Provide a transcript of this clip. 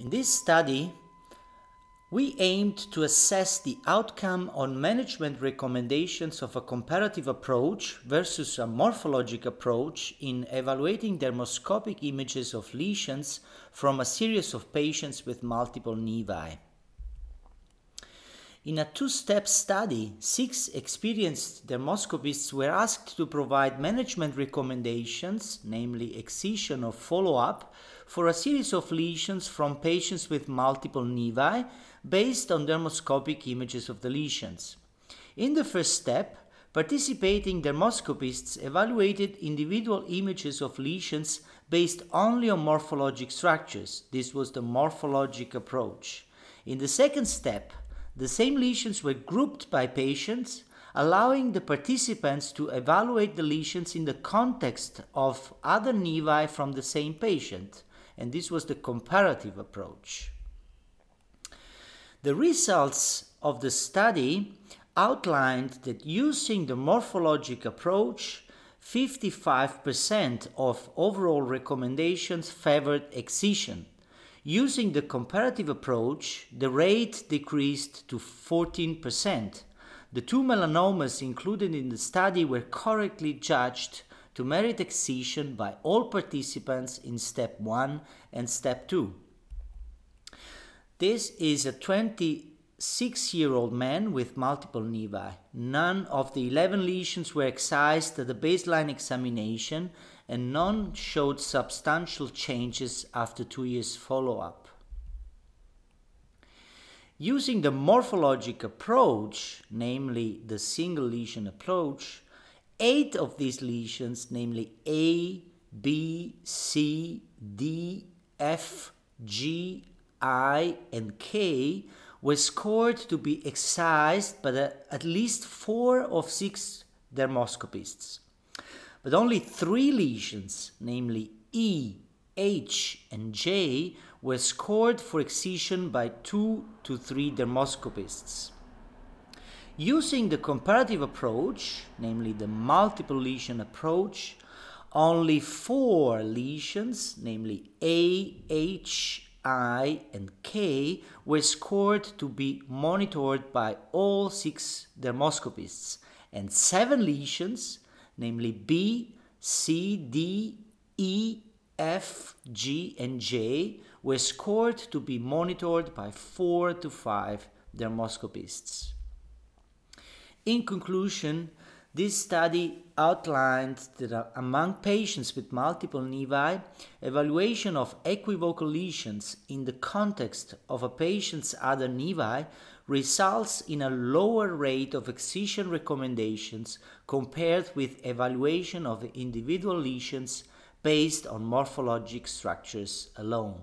In this study, we aimed to assess the outcome on management recommendations of a comparative approach versus a morphologic approach in evaluating dermoscopic images of lesions from a series of patients with multiple nevi. In a two-step study, six experienced dermoscopists were asked to provide management recommendations, namely excision or follow-up, for a series of lesions from patients with multiple nevi based on dermoscopic images of the lesions. In the first step, participating dermoscopists evaluated individual images of lesions based only on morphologic structures. This was the morphologic approach. In the second step, the same lesions were grouped by patients, allowing the participants to evaluate the lesions in the context of other nevi from the same patient, and this was the comparative approach. The results of the study outlined that using the morphologic approach, 55% of overall recommendations favored excision, Using the comparative approach, the rate decreased to 14%. The two melanomas included in the study were correctly judged to merit excision by all participants in step 1 and step 2. This is a 26 year old man with multiple nevi. None of the 11 lesions were excised at the baseline examination, and none showed substantial changes after two years follow-up. Using the morphologic approach, namely the single lesion approach, eight of these lesions, namely A, B, C, D, F, G, I, and K, were scored to be excised by the, at least four of six dermoscopists but only three lesions, namely E, H, and J, were scored for excision by two to three dermoscopists. Using the comparative approach, namely the multiple lesion approach, only four lesions, namely A, H, I, and K, were scored to be monitored by all six dermoscopists, and seven lesions, namely B, C, D, E, F, G, and J, were scored to be monitored by four to five dermoscopists. In conclusion, this study outlined that uh, among patients with multiple nevi, evaluation of equivocal lesions in the context of a patient's other nevi results in a lower rate of excision recommendations compared with evaluation of individual lesions based on morphologic structures alone.